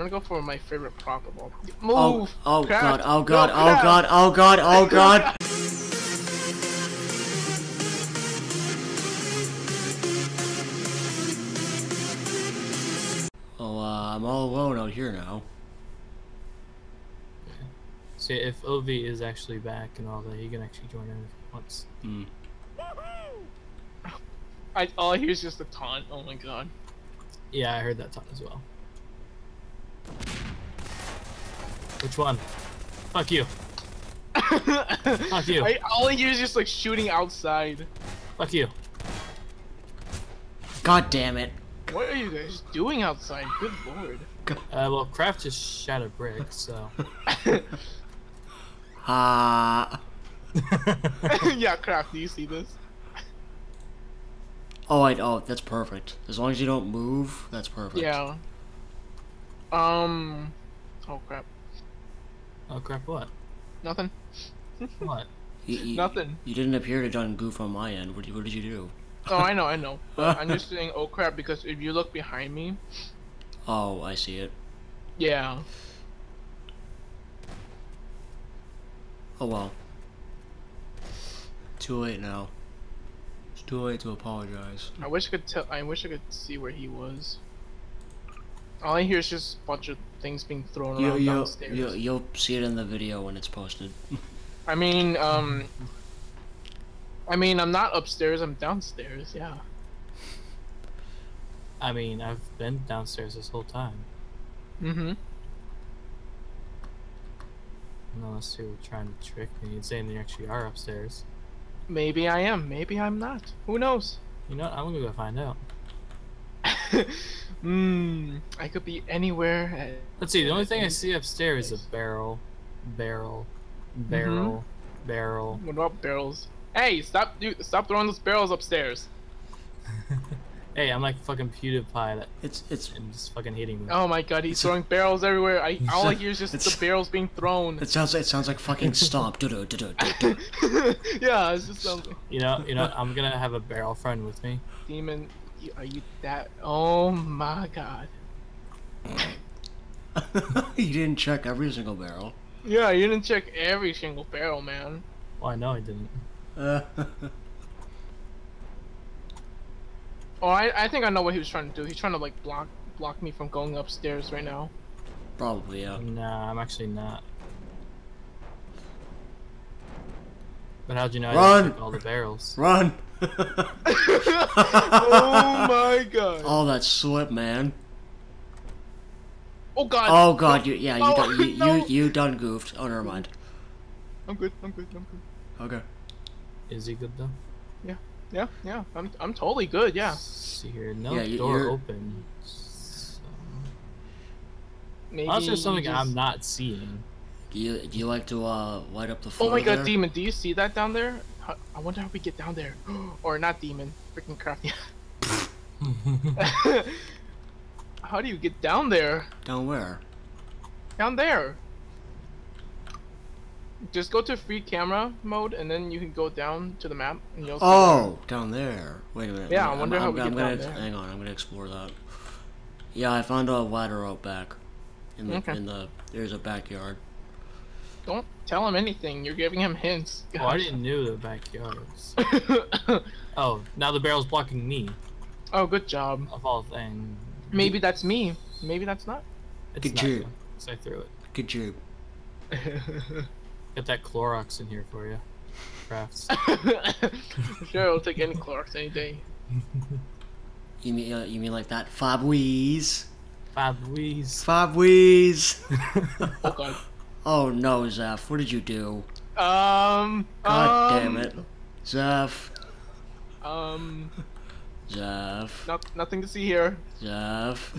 gonna go for my favorite prop of all. Move! Oh, oh god, oh No, god, oh god, oh god, oh god. Oh, uh, I'm all alone out here now. See, if OV is actually back and all that, he can actually join in if he wants. Hmm. I, all I hear is just a taunt. Oh my god. Yeah, I heard that taunt as well. Which one? Fuck you. Fuck you. I, all I hear is just like shooting outside. Fuck you. God damn it. What are you guys doing outside? Good lord. Uh, well, Craft just shot a brick, so. Ah. yeah, crap. Do you see this? oh, I, oh, that's perfect. As long as you don't move, that's perfect. Yeah. Um. Oh crap. Oh crap! What? Nothing. What? You, you, Nothing. You didn't appear to done goof on my end. What, did- what did you do? Oh, I know, I know. But I'm just saying, oh crap, because if you look behind me, Oh, I see it. yeah. Oh well. Too late now. It's too late to apologize. I wish I could tell. I wish I could see where he was. All I hear is just a bunch of things being thrown You, around you, downstairs. you, you'll see it in the video when it's posted. I mean, um. I mean, I'm not upstairs. I'm downstairs. Yeah. I mean, I've been downstairs this whole time. Mm-hmm. Unless you were trying to trick me and saying you actually are upstairs. Maybe I am. Maybe I'm not. Who knows? You know what? I'm gonna go find out. Hmm. I could be anywhere. At... Let's see, the only thing I see upstairs is a barrel, barrel, barrel, barrel. What about barrels? Hey, stop! Dude, stop throwing those barrels upstairs. Hey, I'm like fucking PewDiePie that It's it's and just fucking hitting me. Oh my god, he's It's- throwing barrels everywhere. I all I hear is just It's- the barrels being thrown. it sounds it sounds like fucking stomp. Du-du, du-du, du-du. yeah, it's just something. You know, you know, I'm gonna have a barrel friend with me. Demon, y- are you that? Oh my god. you didn't check every single barrel. Yeah, you didn't check every single barrel, man. Well, I know I didn't. Uh, Oh, I, I think I know what he was trying to do. He's trying to like block block me from going upstairs right now. probably yeah. Nah, I'm actually not. But how'd you know I Run! didn't check all the barrels? Run! Oh my god. Oh, that slip, man. Oh god. Oh god, you yeah, you Oh, done, you, no. you you done goofed. Oh, never mind. I'm good. I'm good. I'm good. Okay. Is he good though? Yeah, yeah. Yeah. I'm I'm totally good. Yeah. See here, no Yeah, you- door you're- open. So... Maybe. Unless there's something you I'm not seeing. Do you do you like to uh light up the Oh my god, there? demon! Do you see that down there? How- I wonder how we get down there. or not demon, freaking crafty. how do you get down there? Down where? Down there. Just go to free camera mode, and then you can go down to the map, and you'll. see Oh, down there. Wait a minute. Yeah, I wonder I'm, how I'm, we I'm get gonna down there. hang on. I'm gonna explore that. Yeah, I found a ladder out back. In the Okay. in the there's a backyard. Don't tell him anything. You're giving him hints. oh, I didn't know the backyards. Oh, now the barrel's blocking me. oh, good job. Of all things. Maybe that's me. Maybe that's not. It's Good not job. you, 'cause I threw it. Good job. Got that Clorox in here for you. Crafts. sure, I'll take any Clorox any day. You mean uh, you mean like that? Five wheeze. Five wheeze. Five wheeze. Oh god. Oh no, Zeph. What did you do? Um. God um, damn it. Zeph. Um. Zeph. Not, nothing to see here. Zeph.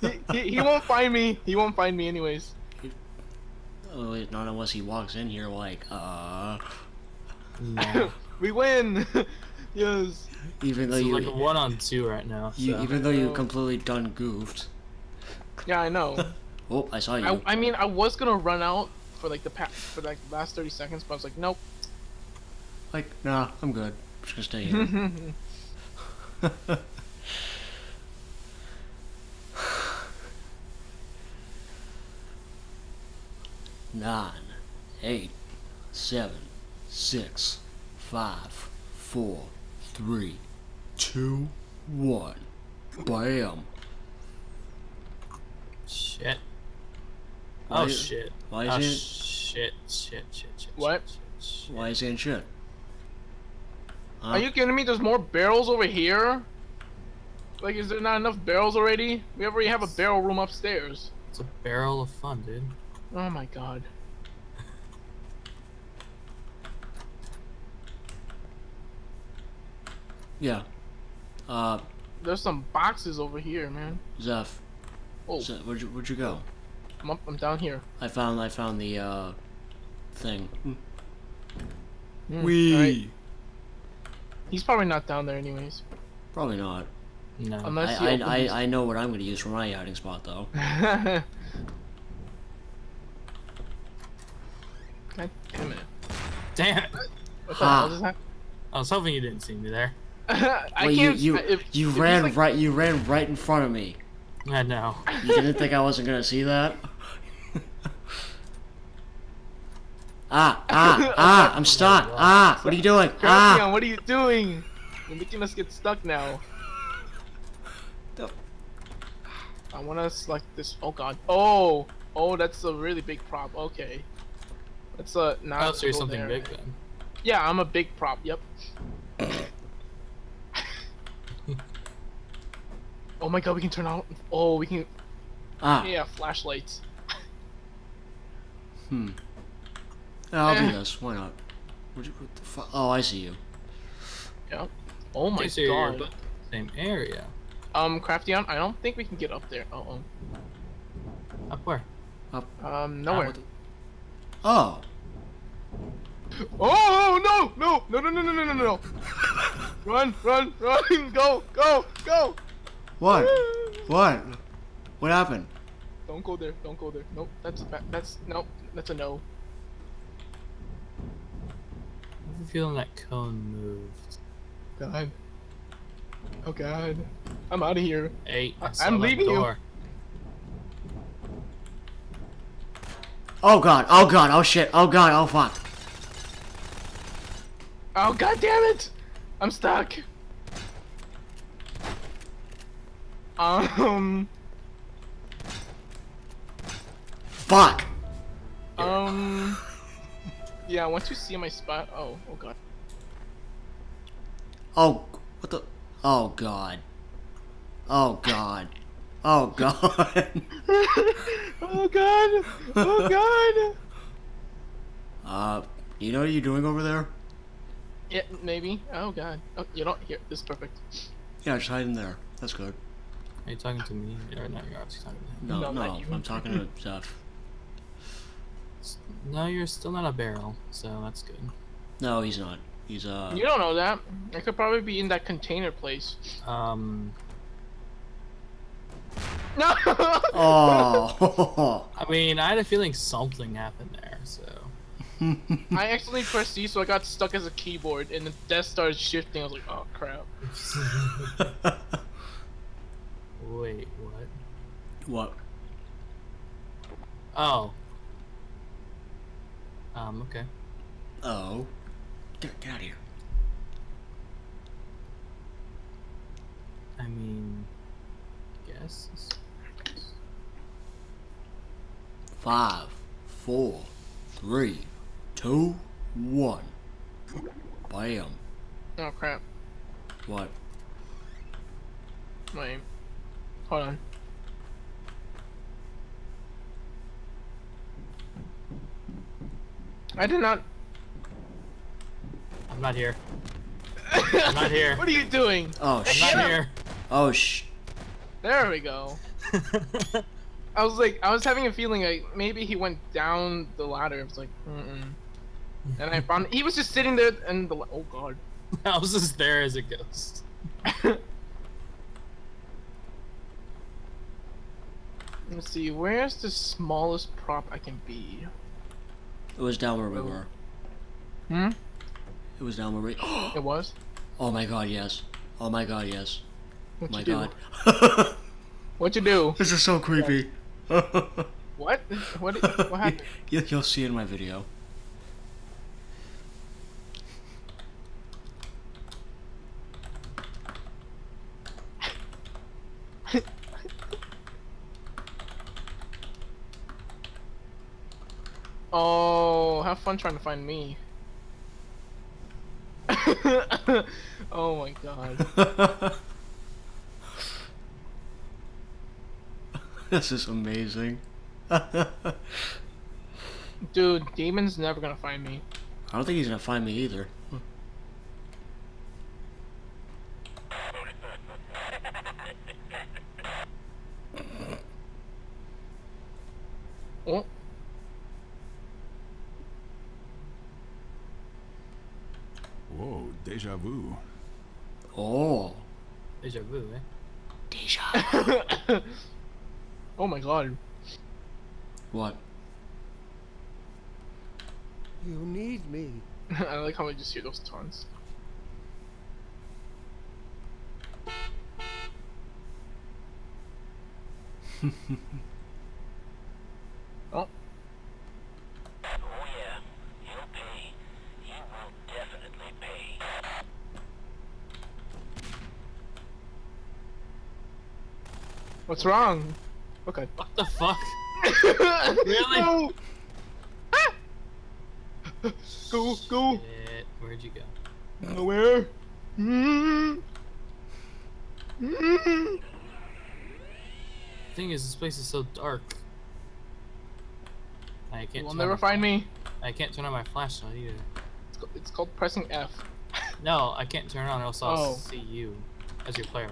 He, he, he won't find me. He won't find me anyways. Oh, wait, not unless he walks in here like, uh. No. we win. yes. Even though It's you, like a one on two right now. you so. even though you completely done goofed. Yeah, I know. Oh, I saw you. I, I mean, I was gonna run out for like the pa- for like the last thirty seconds, but I was like, nope. Like, nah, I'm good. I'm just gonna stay here. nine, eight, seven, six, five, four, three, two, one. Bam. Shit. Why Oh is- shit. Why Oh it? shit, shit, shit, shit. What? Shit, shit, Why is he saying shit? Huh? Are you kidding me? There's more barrels over here? Like, is there not enough barrels already? We already have a barrel room upstairs. It's a barrel of fun, dude. Oh my god. Yeah. Uh, There's some boxes over here, man. Zeph. Oh, Zeph, where'd you where'd you go? I'm up, I'm down here. I found I found the uh thing. Hmm, Wee. alright. He's probably not down there anyways. Probably not. No. Unless I, I, I I know what I'm gonna use for my hiding spot though. God damn it. Damn it. What the Ha. hell just happened? I was hoping you didn't see me there. I Wait, can't. you you, if, you if ran like- right you ran right in front of me. I know. You didn't think I wasn't gonna see that? ah ah ah! I'm stuck. Ah! What are you doing? Ah! What are you doing? You're making us get stuck now. I want to select this. Oh god. Oh, oh, that's a really big prop. Okay. That's a not. Oh, so you're something there. big then. Yeah, I'm a big prop. Yep. oh my god, we can turn out. Oh, we can. Ah! Yeah, flashlights. Hmm. Yeah, I'll do this. Why not? What, you, what the fuck? Oh, I see you. Yep. Oh my Okay, you're god. Same area. Um, Craftion, I don't think we can get up there. Uh oh. Up where? Up. Um, nowhere. Oh. Oh no no no no no no no no no! run run run! Go go go! What? What? What happened? Don't go there! Don't go there! Nope. That's that's nope. That's a no. I have a feeling that cone moved. God. Oh God. I'm out of here. Hey, I I I'm that leaving you. Oh god, oh god, oh shit, oh god, oh fuck. Oh God damn it! I'm stuck. Um. Fuck! Um. Yeah. Once you see my spot. Oh. Oh God. Oh, what the? Oh god. Oh god. Oh god. oh God. Oh God. uh, you know what you're doing over there? Yeah. Maybe. Oh God. Oh, you don't. Here. This is perfect. Yeah, just hide in there. That's good. Are you talking to me? Or no, you're obviously talking to him. No, No, no. I'm talking to Zeph. S- No, you're still not a barrel, so that's good. No, he's not. He's, uh, You don't know that. I could probably be in that container place. Um, No. oh. I mean, I had a feeling something happened there, so. I accidentally pressed C, so I got stuck as a keyboard, and the desk started shifting. I was like, oh crap. Wait, what? what? Oh. Um, okay. Oh. Get, get out of here. I mean, guess. Five, four, three, two, one. Bam. Oh crap. What? Wait. Hold on. I did not. I'm not here. I'm not here. what are you doing? Oh, I'm shit. not here. Oh, sh. There we go. I was like, I was having a feeling like maybe he went down the ladder. I was like, mm-mm. And I found he was just sitting there, and the oh god. I was just there as a ghost. Let's see, where's the smallest prop I can be? It was down where we were. Hmm. It was down where we. It was. Oh my god, yes. Oh my god, yes. What my you do? god. What'd you do? this is so creepy. What What? What? What happened? You, you'll see in my video. Oh, have fun trying to find me. oh my god. this is amazing. Dude, Demon's never gonna find me. I don't think he's gonna find me either. Deja. oh my god. What? You need me. I like how I just hear those taunts. oh, Oh yeah, he'll pay. He will definitely pay. What's wrong? Okay. What the fuck? really? No! Ah! Go, go, Shit, where'd you go? nowhere. Mm. Mm. thing is, this place is so dark. I can't. You'll never find me. I can't turn on my flashlight either. It's ca- It's called pressing F. No, I can't turn it on, else I'll Oh. see you as your player.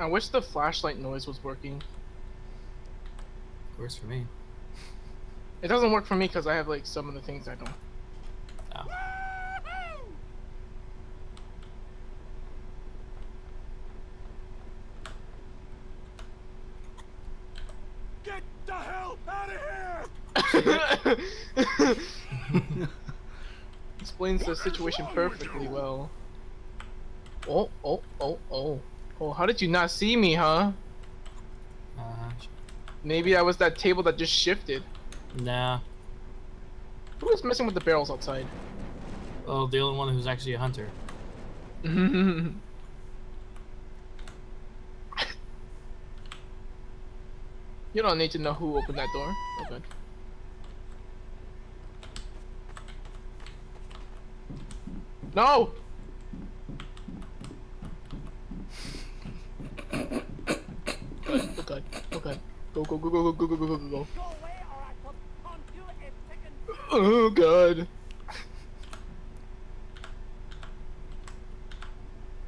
I wish the flashlight noise was working. Works for me. It doesn't work for me because I have like some of the things I don't. Oh. Get the hell out of here! Explains the situation perfectly well. Oh, oh, oh, oh. Oh, how did you not see me, huh? Uh. Maybe I was that table that just shifted. Nah. Who was messing with the barrels outside? Oh, the only one who's actually a hunter. you don't need to know who opened that door. Oh, good. No! Oh god, oh god. Go, go, go, go, go, go, go, go, go, go. Oh god.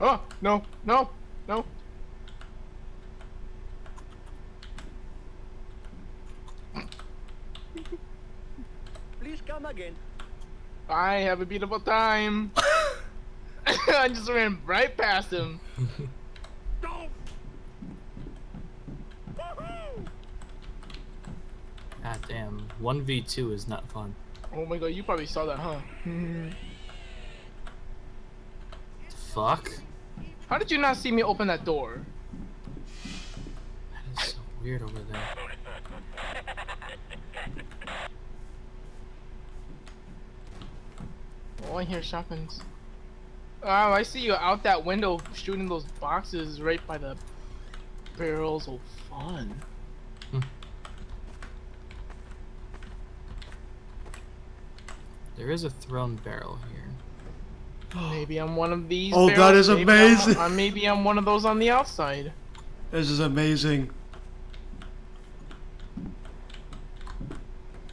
Oh, no, no, no. Please come again. I have a beautiful time. I just ran right past him. God damn. 1v2 is not fun. Oh my god, you probably saw that, huh? Fuck? How did you not see me open that door? That is so weird over there. Oh, I hear shotguns. Oh, I see you out that window shooting those boxes right by the barrels. Oh, fun. There is a thrown barrel here. Maybe I'm one of these. Oh, that barrels. is Maybe I'm- amazing. uh, maybe I'm one of those on the outside. This is amazing.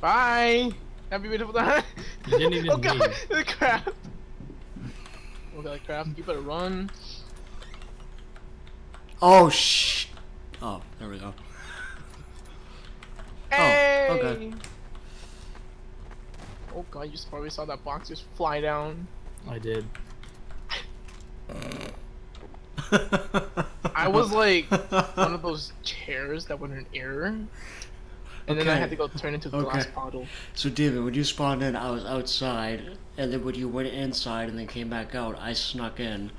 Bye. Have a beautiful time. You didn't even oh god, leave. the crap. Oh god, crap. You better run. Oh shh. Oh, there we go. Hey! Oh, okay. Oh god, you just probably saw that box just fly down. I did. I was like one of those chairs that went in error. And then I had to go turn into a glass bottle. So, David, when you spawned in, I was outside, and then when you went inside and then came back out, I snuck in,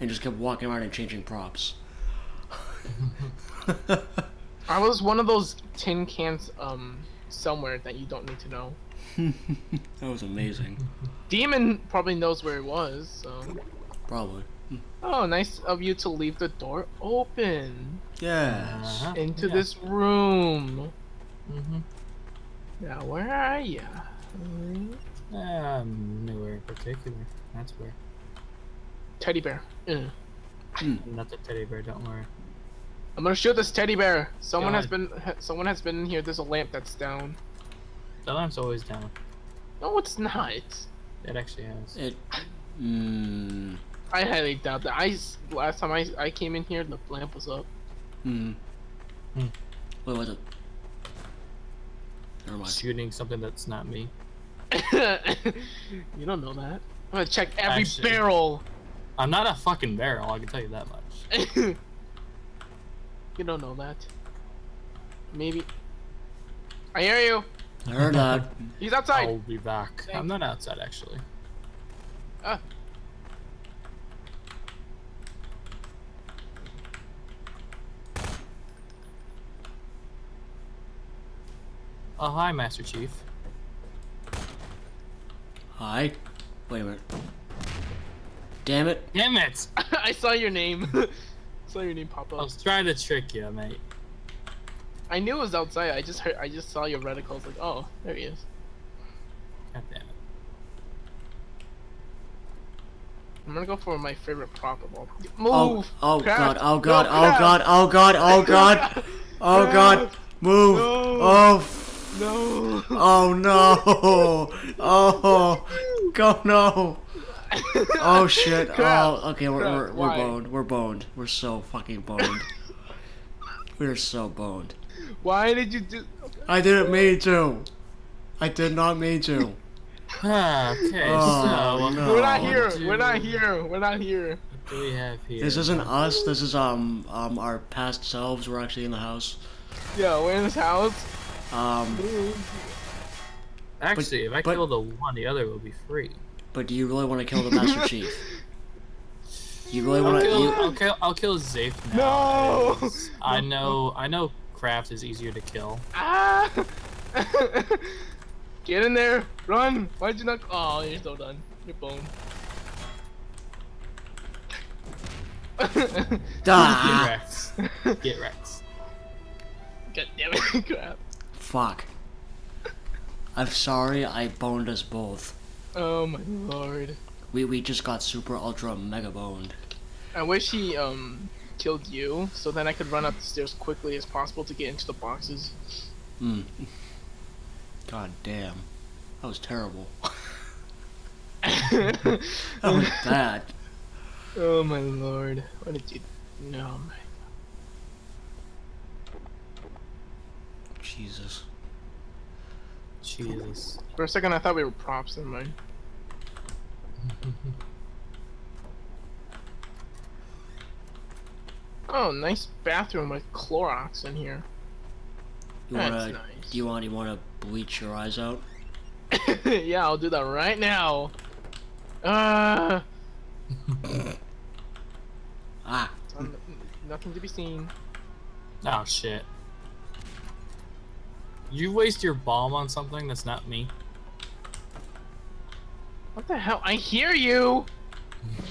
and just kept walking around and changing props. I was one of those tin cans um somewhere that you don't need to know. that was amazing. Demon probably knows where it was, so. Probably. Oh, nice of you to leave the door open Yes. Uh-huh. into Yeah. this room. Mm-hmm. Now, where are you? Um, nowhere in particular. That's where. Teddy bear. Ugh. I'm not the teddy bear. Don't worry. I'm gonna shoot this teddy bear. Someone has been. Someone has been in here. There's a lamp that's down. The lamp's always down. No, it's not. It actually is. It. Mm, I highly doubt that. I s- last time I I came in here, the lamp was up. mm. Hmm. What was it? Never mind. Shooting something that's not me. you don't know that. I'm gonna check every Actually. barrel. I'm not a fucking barrel. I can tell you that much. you don't know that. Maybe. I hear you. I heard that. He's outside. I'll be back. Thank I'm not outside actually. Ah. Oh hi, Master Chief. Hi. Wait a minute. Damn it. Damn it! I saw your name. saw your name pop up. I was trying to trick you, mate. I knew it was outside. I just heard. I just saw your reticle. I was like, oh, there he is. God damn it. I'm gonna go for my favorite prop of all. Oh, Move. oh Craft. god, oh god, No, oh god, oh god, oh god, oh god, move, No. oh, No. oh no, oh, go no, oh shit, Craft. oh, okay, we're, Craft, we're, we're why? boned, we're boned, we're so fucking boned, we're so boned. Why did you do? I didn't mean to, I did not mean to. Ah, okay, Oh, so no. We're not here. dude. We're not here. We're not here. what do we have here? This isn't us, this is, um, um, our past selves, we're actually in the house, Yeah, we're in this house. um, Actually, if I but- kill the one, the other will be free. but do you really want to kill the Master Chief? You really want to, kill, you, I'll kill, I'll kill Zafe now. No. I know, I know. Craft is easier to kill. Ah! Get in there! Run! Why'd you not? Oh, you're so done. You're boned. Get ah, Rex. Get Rex. God damn it, crap. fuck. I'm sorry I boned us both. Oh my lord. We we just got super ultra mega boned. I wish he um killed you, so then I could run up the stairs quickly as possible to get into the boxes. Hmm. God damn. That was terrible. That was bad. oh my lord. What did you No my Jesus. Jesus. For a second I thought we were props in mine. Oh, nice bathroom with Clorox in here. You That's wanna nice. do you want you wanna bleach your eyes out? yeah, I'll do that right now. Uh, Ah. um, nothing to be seen. Oh shit. You waste your bomb on something that's not me. What the hell? I hear you.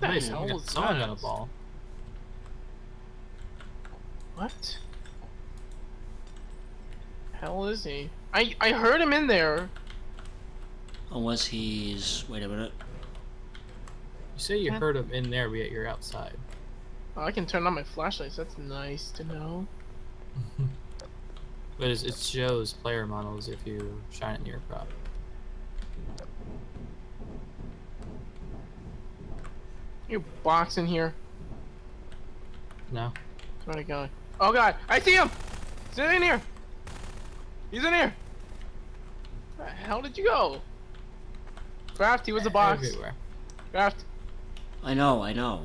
the Nice. hell someone got- was someone got a that? ball. What? Hell is he? I I heard him in there. Oh, Unless he's wait a minute. You say you What? heard him in there, but yet you're outside. Oh, I can turn on my flashlights. That's nice to know. But it's, it shows player models if you shine it near a prop. You box in here. No. Swear to God. Oh God! I see him. He's in here. He's in here. Where the hell did you go? Craft, he was a box. Everywhere. Craft. I know, I know.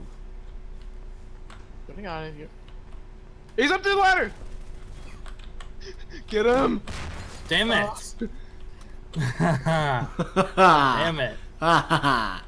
Swear to God, you. He's up to the ladder. Get him. Damn it! Oh. Damn it! Ha ha ha.